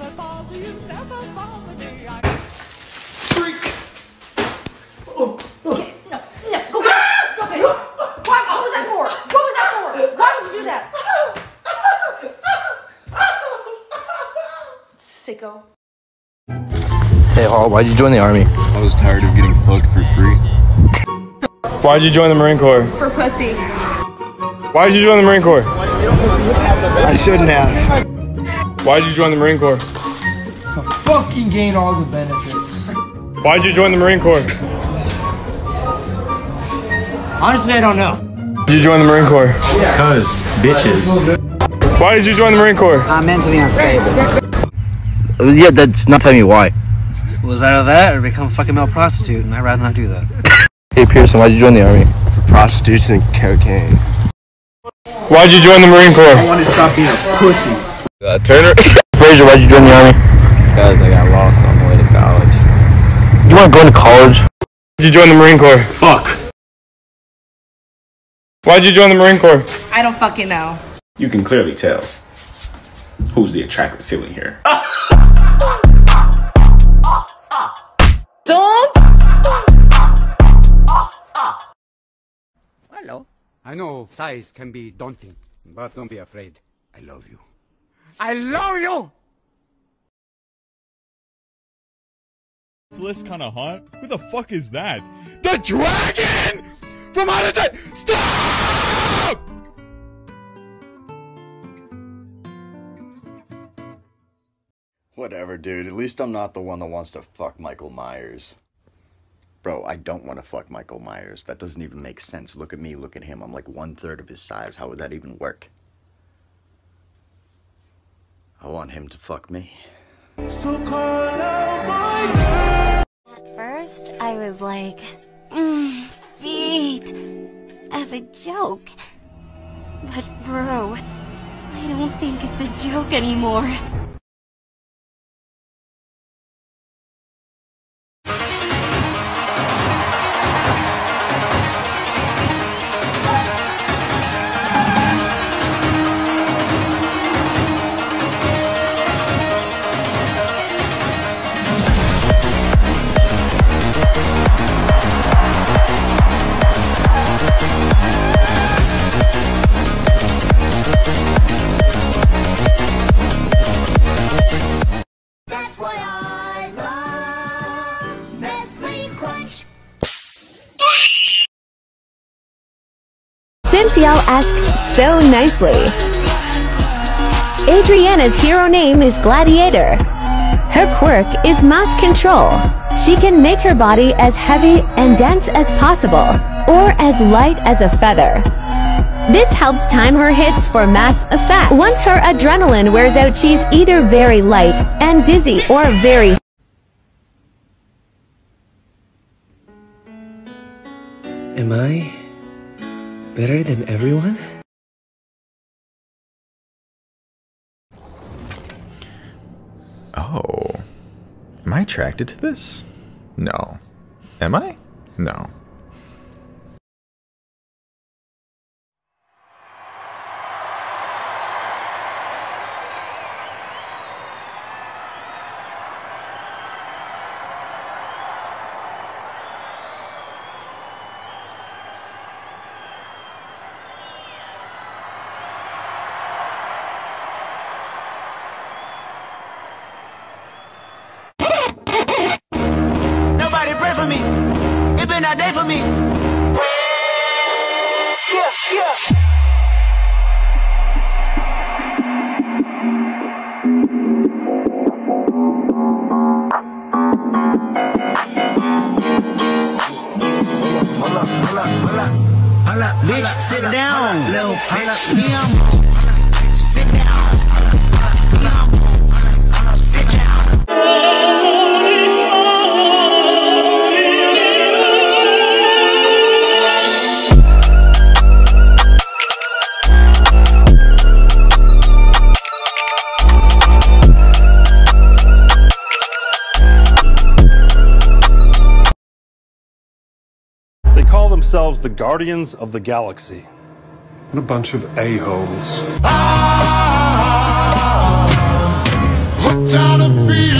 Okay, no, no, go back. Go back. Why, what was that for? What was that for? Why would you do that? Sicko. Hey, Hall, why'd you join the army? I was tired of getting fucked for free. Why'd you join the Marine Corps? For pussy. Why'd you join the Marine Corps? I shouldn't have. Why'd you join the Marine Corps? To fucking gain all the benefits. Why'd you join the Marine Corps? Honestly, I don't know. Did you join the Marine Corps? Cuz, bitches. Why did you join the Marine Corps? I'm mentally unstable. Yeah, that's not telling me why. Was either that or become a fucking male prostitute, and I'd rather not do that. Hey, Pearson, why'd you join the army? Prostitution and cocaine. Why'd you join the Marine Corps? I want to stop being a pussy. Uh, Turner. Fraser, why'd you join the army? Because I got lost on the way to college. You weren't going to college. Why'd you join the Marine Corps? Fuck. Why'd you join the Marine Corps? I don't fucking know. You can clearly tell who's the attractive silly here. Hello. I know size can be daunting, but don't be afraid. I love you. I love you! This list kind of hot. Who the fuck is that? The dragon from outer space. Stop! Whatever, dude. At least I'm not the one that wants to fuck Michael Myers. Bro, I don't want to fuck Michael Myers. That doesn't even make sense. Look at me, look at him. I'm like one third of his size. How would that even work? I want him to fuck me. At first, I was like, mm, feet, as a joke. But bro, I don't think it's a joke anymore. Cynthia asked so nicely. Adriana's hero name is Gladiator. Her quirk is mass control. She can make her body as heavy and dense as possible, or as light as a feather. This helps time her hits for mass effect. Once her adrenaline wears out, she's either very light and dizzy or very Am I better than everyone? Oh. Am I attracted to this? No. Am I? No. Been a day for me. Yeah, yeah. Bitch, sit down, little bitch. Sit down. Sit down. Themselves the Guardians of the Galaxy. And a bunch of a-holes. time to feel